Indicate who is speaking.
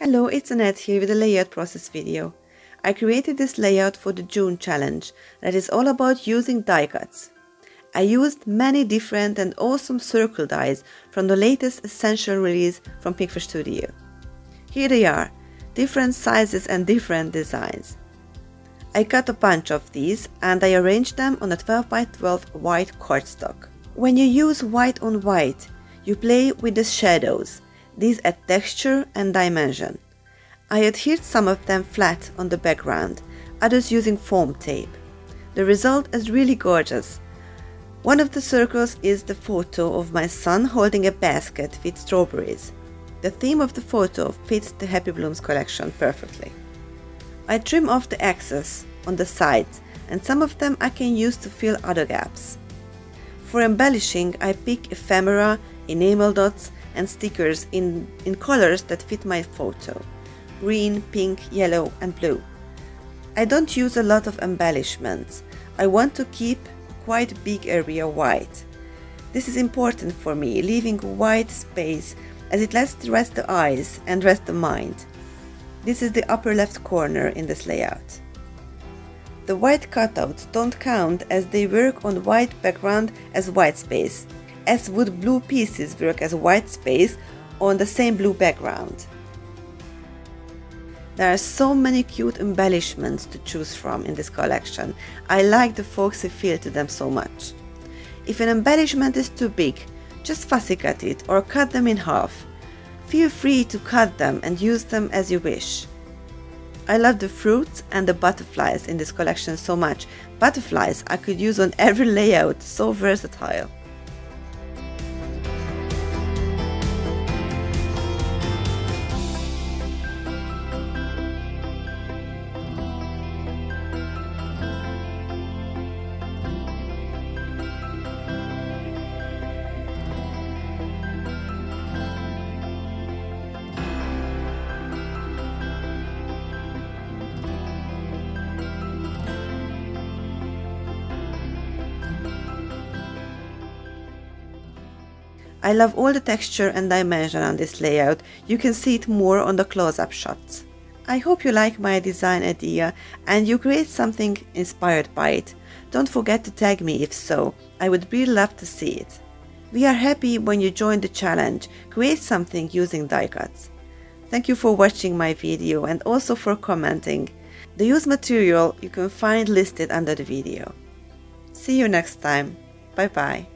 Speaker 1: Hello, it's Anett here with a layout process video. I created this layout for the June challenge that is all about using die cuts. I used many different and awesome circle dies from the latest Essential release from Pinkfresh Studio. Here they are, different sizes and different designs. I cut a bunch of these and I arranged them on a 12 by 12 white cardstock. When you use white on white, you play with the shadows these add texture and dimension. I adhered some of them flat on the background, others using foam tape. The result is really gorgeous. One of the circles is the photo of my son holding a basket with strawberries. The theme of the photo fits the Happy Blooms collection perfectly. I trim off the excess on the sides and some of them I can use to fill other gaps. For embellishing I pick ephemera, enamel dots and stickers in, in colors that fit my photo green, pink, yellow, and blue. I don't use a lot of embellishments. I want to keep quite big area white. This is important for me, leaving white space as it lets rest the eyes and rest the mind. This is the upper left corner in this layout. The white cutouts don't count as they work on white background as white space as would blue pieces work as white space on the same blue background. There are so many cute embellishments to choose from in this collection. I like the folksy feel to them so much. If an embellishment is too big, just fussy cut it or cut them in half. Feel free to cut them and use them as you wish. I love the fruits and the butterflies in this collection so much. Butterflies I could use on every layout, so versatile. I love all the texture and dimension on this layout, you can see it more on the close-up shots. I hope you like my design idea and you create something inspired by it. Don't forget to tag me if so, I would really love to see it. We are happy when you join the challenge, create something using die cuts. Thank you for watching my video and also for commenting. The used material you can find listed under the video. See you next time. Bye bye.